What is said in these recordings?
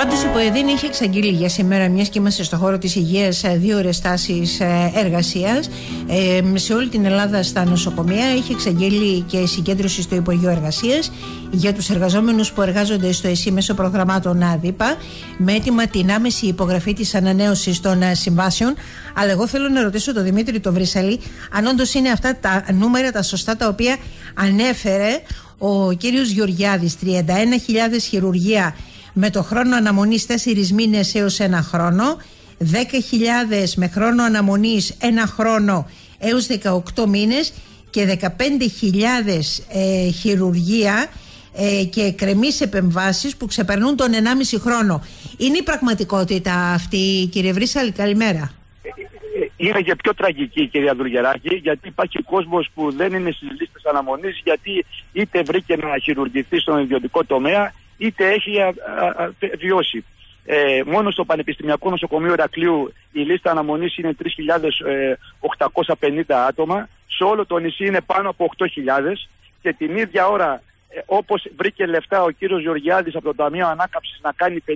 Πάντω η Ποεδίν είχε εξαγγείλει για σήμερα, μιας και είμαστε στο χώρο της υγείας, ε, δύο ώρες τάσεις ε, εργασίας. Ε, σε όλη την Ελλάδα στα νοσοκομεία είχε εξαγγείλει και συγκέντρωση στο Υπουργείο Εργασίας για τους εργαζόμενους που εργάζονται στο ΕΣΥ μέσω προγραμμάτων ΑΔΙΠΑ με έτοιμα την άμεση υπογραφή της ανανέωσης των ε, συμβάσεων. Αλλά εγώ θέλω να ρωτήσω τον Δημήτρη τον Βρυσαλή αν όντως είναι αυτά τα νούμερα τα σωστά τα οποία ανέφερε ο κύριος Γεωργιάδης 31.000 χειρουργία με το χρόνο αναμονής 4 μήνες έως ένα χρόνο 10.000 με χρόνο αναμονής ένα χρόνο έως 18 μήνες και 15.000 ε, χειρουργία ε, και κρεμείς επεμβάσεις που ξεπερνούν τον 1,5 χρόνο. Είναι η πραγματικότητα αυτή κύριε Βρύσαλη, καλημέρα. Είναι και πιο τραγική κυρία Δουλγεράκη γιατί υπάρχει κόσμος που δεν είναι στις λίστες αναμονής γιατί είτε βρήκε να χειρουργηθεί στον ιδιωτικό τομέα είτε έχει α, βιώσει. Ε, μόνο στο Πανεπιστημιακό Νοσοκομείο Ερακλείου η λίστα αναμονής είναι 3.850 άτομα. Σε όλο το νησί είναι πάνω από 8.000 και την ίδια ώρα ε, όπως βρήκε λεφτά ο κύριος Γεωργιάδης από το Ταμείο Ανάκαψης να κάνει 50.000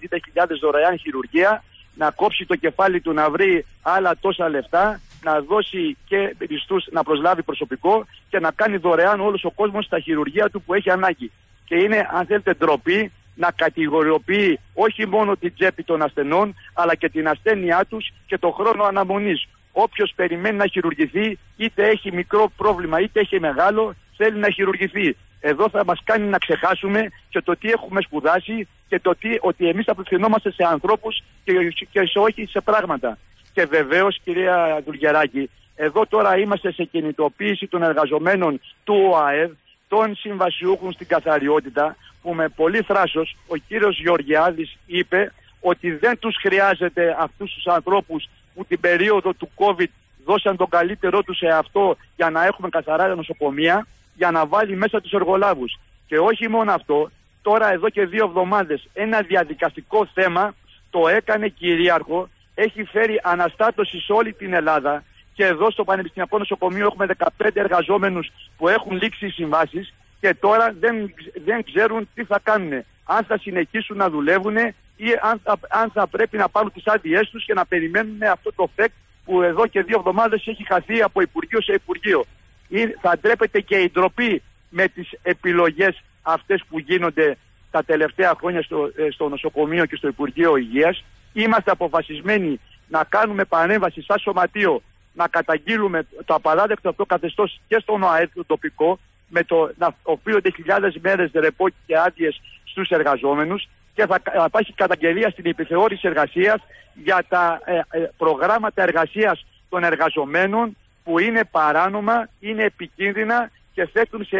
δωρεάν χειρουργία, να κόψει το κεφάλι του να βρει άλλα τόσα λεφτά, να δώσει και μισθούς, να προσλάβει προσωπικό και να κάνει δωρεάν όλος ο κόσμος στα χειρουργία του που έχει ανάγκη και είναι αν θέλετε ντροπή να κατηγοριοποιεί όχι μόνο την τσέπη των ασθενών αλλά και την ασθένειά τους και το χρόνο αναμονής. Όποιος περιμένει να χειρουργηθεί είτε έχει μικρό πρόβλημα είτε έχει μεγάλο θέλει να χειρουργηθεί. Εδώ θα μας κάνει να ξεχάσουμε και το τι έχουμε σπουδάσει και το τι, ότι εμείς απευθυνόμαστε σε ανθρώπους και, και σε όχι σε πράγματα. Και βεβαίως κυρία Δουλγεράκη, εδώ τώρα είμαστε σε κινητοποίηση των εργαζομένων του ΟΑΕΔ των συμβασιούχων στην καθαριότητα που με πολύ θράσος ο κύριος Γεωργιάδης είπε ότι δεν τους χρειάζεται αυτούς τους ανθρώπους που την περίοδο του COVID δώσαν τον καλύτερό τους σε αυτό για να έχουμε καθαρά νοσοκομεία για να βάλει μέσα τους εργολάβους. Και όχι μόνο αυτό, τώρα εδώ και δύο εβδομάδες ένα διαδικαστικό θέμα το έκανε κυρίαρχο, έχει φέρει αναστάτωση σε όλη την Ελλάδα και εδώ στο Πανεπιστημιακό Νοσοκομείο έχουμε 15 εργαζόμενους που έχουν λήξει οι συμβάσεις και τώρα δεν, δεν ξέρουν τι θα κάνουν. Αν θα συνεχίσουν να δουλεύουν ή αν θα, αν θα πρέπει να πάρουν τις άδειές τους και να περιμένουν αυτό το ΦΕΚ που εδώ και δύο εβδομάδες έχει χαθεί από Υπουργείο σε Υπουργείο. Ή θα ντρέπεται και η ντροπή με τις επιλογές αυτές που γίνονται τα τελευταία χρόνια στο, ε, στο νοσοκομείο και στο Υπουργείο Υγείας. Είμαστε αποφασισμένοι να κάνουμε παρέμβαση σαν σωματείο να καταγγείλουμε το απαράδεκτο αυτό καθεστώς και στον ΟΑΕΔ το τοπικό, με το να οφείλονται χιλιάδες μέρες ρεπό και άδειες στους εργαζόμενους και θα υπάρχει καταγγελία στην επιθεώρηση εργασίας για τα ε, ε, προγράμματα εργασίας των εργαζομένων που είναι παράνομα, είναι επικίνδυνα και θέτουν σε,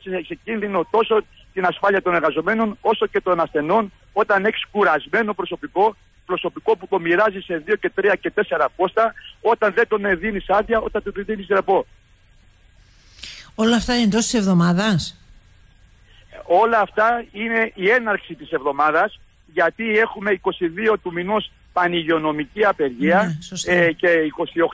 σε, σε κίνδυνο τόσο την ασφάλεια των εργαζομένων όσο και των ασθενών όταν έχεις κουρασμένο προσωπικό προσωπικό που το μοιράζει σε 2 και 3 και 4 πόστα όταν δεν τον δίνεις άδεια, όταν τον δίνεις ρεπό. Όλα αυτά είναι εντός της εβδομάδας; Όλα αυτά είναι η έναρξη της εβδομάδας γιατί έχουμε 22 του μηνός πανηγειονομική απεργία ναι, ε, και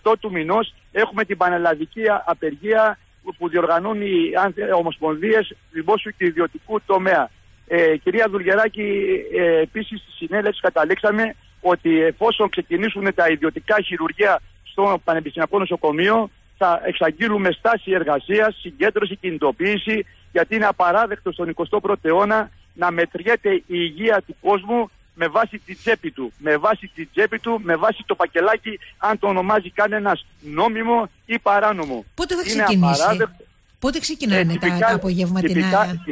28 του μηνός έχουμε την πανελλαδική απεργία που διοργανώνουν οι ομοσπονδίες δημόσιου και ιδιωτικού τομέα. Ε, κυρία Δουλγεράκη, ε, επίσης στη συνέλευση καταλήξαμε ότι εφόσον ξεκινήσουν τα ιδιωτικά χειρουργία στο Πανεπιστημιακό Νοσοκομείο, θα εξαγγείλουμε στάση εργασίας, συγκέντρωση, κινητοποίηση, γιατί είναι απαράδεκτο στον 21ο αιώνα να μετριέται η υγεία του κόσμου με βάση την τσέπη του. Με βάση την τσέπη του, με βάση το πακελάκι, αν το ονομάζει κανένας νόμιμο ή παράνομο. Πότε θα ξεκινήσει, Πότε ξεκινάνε ε, τα, τα απογευματινά.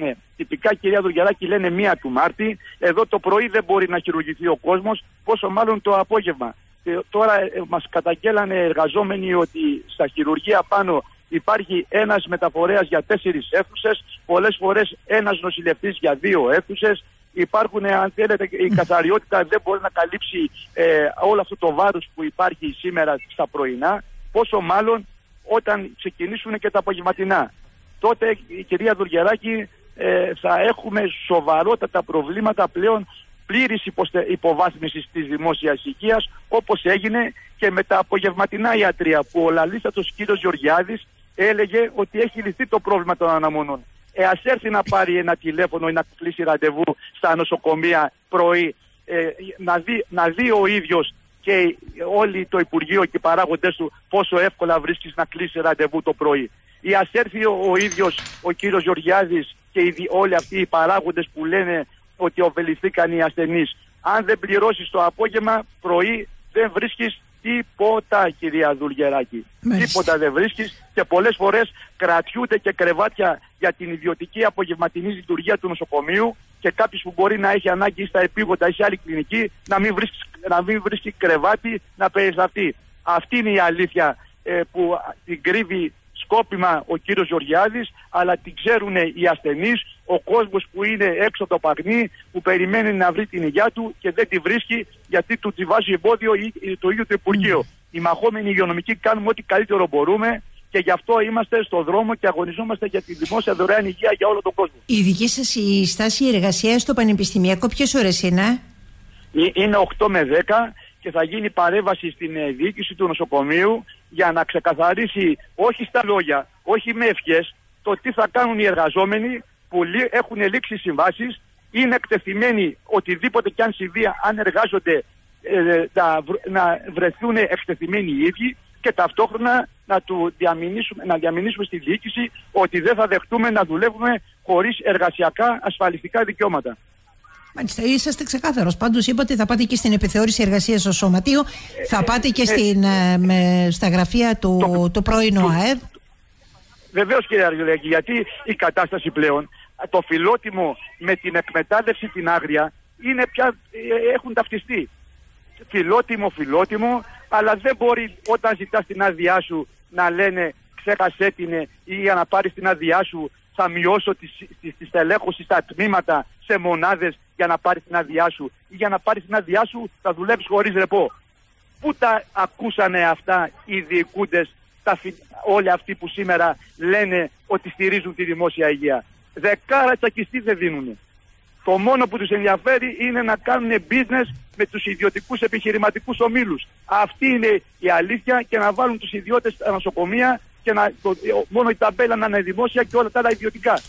Ναι, τυπικά κυρία Δουλγεράκη λένε μία του Μάρτη. Εδώ το πρωί δεν μπορεί να χειρουργηθεί ο κόσμος, πόσο μάλλον το απόγευμα. Και τώρα ε, μας καταγγέλανε εργαζόμενοι ότι στα χειρουργεία πάνω υπάρχει ένας μεταφορέας για τέσσερις αίθουσες, πολλές φορές ένας νοσηλευτής για δύο αίθουσες. Υπάρχουν, αν θέλετε, η καθαριότητα δεν μπορεί να καλύψει ε, όλο αυτό το βάρος που υπάρχει σήμερα στα πρωινά, πόσο μάλλον όταν ξεκινήσουν και τα απογευματινά. Τότε η κυρία Δουλγεράκη ε, θα έχουμε σοβαρότατα προβλήματα πλέον πλήρης υποβάθμισης της δημόσιας υγείας όπως έγινε και με τα απογευματινά ιατρία που ο λαλίστατος κύριος Γεωργιάδης έλεγε ότι έχει λυθεί το πρόβλημα των αναμονών. ε, ας έρθει να πάρει ένα τηλέφωνο ή να κλείσει ραντεβού στα νοσοκομεία πρωί, ε, να, δει, να δει ο ίδιος και όλοι το Υπουργείο και οι παράγοντες του πόσο εύκολα βρίσκεις να κλείσει ραντεβού το πρωί. Ή ας έρθει ο, ο ίδιος ο κύριος Γεωργιάδης και οι, όλοι αυτοί οι παράγοντες που λένε ότι ωφεληθήκαν οι ασθενείς. Αν δεν πληρώσεις το απόγευμα, πρωί δεν βρίσκεις τίποτα κυρία Δουλγεράκη. Τίποτα δεν βρίσκεις και πολλές φορές κρατιούνται και κρεβάτια για την ιδιωτική απογευματινή λειτουργία του νοσοκομείου και κάποιος που μπορεί να έχει ανάγκη στα επίγοντα ή σε άλλη κλινική να μην βρίσκεις, να μην βρίσκει κρεβάτι να περισταθεί. Αυτή είναι η αλήθεια ε, που την κρύβει σκόπιμα ο κύριος Γεωργιάδης αλλά την ξέρουν οι ασθενείς, ο κόσμος που είναι έξω από το παγνί που περιμένει να βρει την υγειά του και δεν τη βρίσκει γιατί του τη βάζει εμπόδιο το ίδιο το Υπουργείο. Mm. Οι μαχόμενοι υγειονομικοί κάνουμε ό,τι καλύτερο μπορούμε και γι' αυτό είμαστε στο δρόμο και αγωνιζόμαστε για τη δημόσια δωρεάν υγεία για όλο τον κόσμο. Η δική σας η στάση εργασία στο Πανεπιστημιακό ποιες ώρες είναι, Είναι 8 με 10 και θα γίνει παρέμβαση στην ε, διοίκηση του νοσοκομείου για να ξεκαθαρίσει όχι στα λόγια, όχι με ευχές, το τι θα κάνουν οι εργαζόμενοι που έχουν λήξει συμβάσεις, είναι εκτεθειμένοι οτιδήποτε και αν συμβεί, αν εργάζονται ε, να βρεθούν εκτεθειμένοι οι ίδιοι και ταυτόχρονα να, του διαμηνήσουμε, να διαμηνήσουμε στη διοίκηση ότι δεν θα δεχτούμε να δουλεύουμε χωρίς εργασιακά ασφαλιστικά δικαιώματα. Μάλιστα, είσαστε ξεκάθαρος. Πάντως είπατε θα πάτε και στην επιθεώρηση εργασίας στο Σωματείο, θα ε, πάτε και ε, στην, ε, με, στα γραφεία του, το, του πρώην ΟΑΕΔ. Βεβαίως κύριε Αργυλέκη, γιατί η κατάσταση πλέον, το φιλότιμο με την εκμετάλλευση την άγρια, είναι πια, έχουν ταυτιστεί. Φιλότιμο, φιλότιμο, αλλά δεν μπορεί όταν ζητάς την άδειά σου να λένε ξέχασέ την ή για να πάρεις την άδειά σου θα μειώσω τη, τη, τη στελέχωση στα τμήματα σε μονάδες για να πάρεις την άδειά σου ή για να πάρεις την άδειά σου θα δουλεύεις χωρίς ρεπό. Πού τα ακούσανε αυτά οι διοικούντες, τα, όλοι αυτοί που σήμερα λένε ότι στηρίζουν τη δημόσια υγεία; Δεκάρα τσακιστή δεν δίνουν. Το μόνο που τους ενδιαφέρει είναι να κάνουν business με τους ιδιωτικούς επιχειρηματικούς ομίλους. Αυτή είναι η αλήθεια και να βάλουν τους ιδιώτες στα νοσοκομεία και να, το, μόνο η ταμπέλα να είναι δημόσια και όλα τα άλλα ιδιωτικά.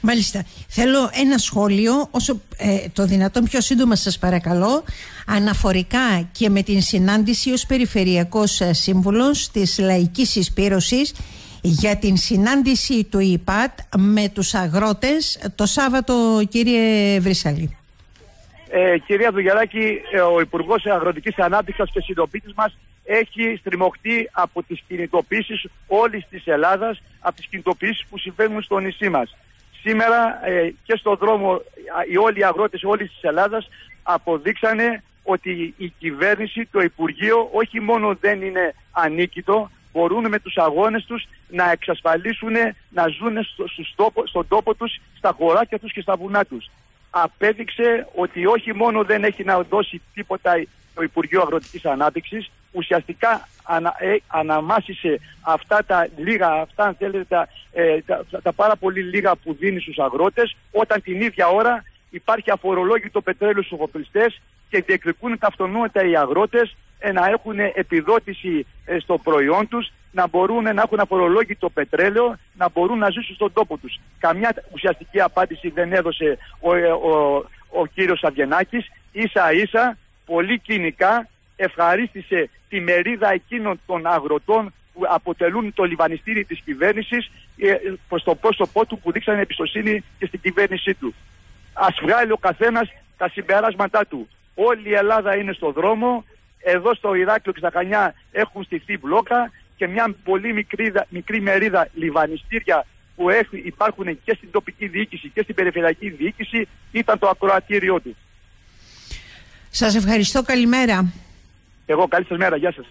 Μάλιστα. Θέλω ένα σχόλιο, όσο ε, το δυνατόν πιο σύντομα σας παρακαλώ, αναφορικά και με την συνάντηση ως Περιφερειακός ε, Σύμβουλος της Λαϊκής Εισπήρωσης για την συνάντηση του ΙΠΑΤ με τους αγρότες το Σάββατο κύριε Βρυσαλή. Ε, κυρία Δουγεράκη, ε, ο Υπουργός Αγροτικής Ανάπτυξης και συντοπίτη μας έχει στριμωχτεί από τις κινητοποιήσεις όλης της Ελλάδας, από τις κινητοποιήσεις που συμβαίνουν στο νησί μας. Σήμερα ε, και στον δρόμο οι όλοι οι αγρότες όλης της Ελλάδας αποδείξανε ότι η κυβέρνηση, το Υπουργείο όχι μόνο δεν είναι ανίκητο, μπορούν με τους αγώνες τους να εξασφαλίσουν να ζουν στο, στον τόπο τους, στα χωράκια τους και στα βουνά τους. Απέδειξε ότι όχι μόνο δεν έχει να δώσει τίποτα το Υπουργείο Αγροτικής Ανάπτυξης, ουσιαστικά ανα, ε, αναμάσισε αυτά τα λίγα, αυτά αν θέλετε, τα, ε, τα, πάρα πολύ λίγα που δίνει στους αγρότες, όταν την ίδια ώρα υπάρχει αφορολόγητο πετρέλαιο στους οπλιστές και διεκδικούν τα αυτονόητα οι αγρότες ε, να έχουν επιδότηση ε, στο προϊόν τους, να μπορούν να έχουν αφορολόγητο πετρέλαιο, να μπορούν να ζήσουν στον τόπο τους. Καμιά ουσιαστική απάντηση δεν έδωσε ο, ε, ο, ο, ο κύριος Αβγενάκης, ίσα ίσα πολύ κοινικά ευχαρίστησε τη μερίδα εκείνων των αγροτών που αποτελούν το λιβανιστήρι της κυβέρνησης ε, προς το πρόσωπό του που δείξανε εμπιστοσύνη και στην κυβέρνησή του. Ας βγάλει ο καθένας τα συμπεράσματά του. Όλη η Ελλάδα είναι στο δρόμο, εδώ στο Ηράκλειο και στα Χανιά έχουν στηθεί μπλόκα και μια πολύ μικρή, μικρή μερίδα λιβανιστήρια που υπάρχουν και στην τοπική διοίκηση και στην περιφερειακή διοίκηση ήταν το ακροατήριό τους. Σας ευχαριστώ. Καλημέρα. Εγώ καλή σας μέρα. Γεια σας.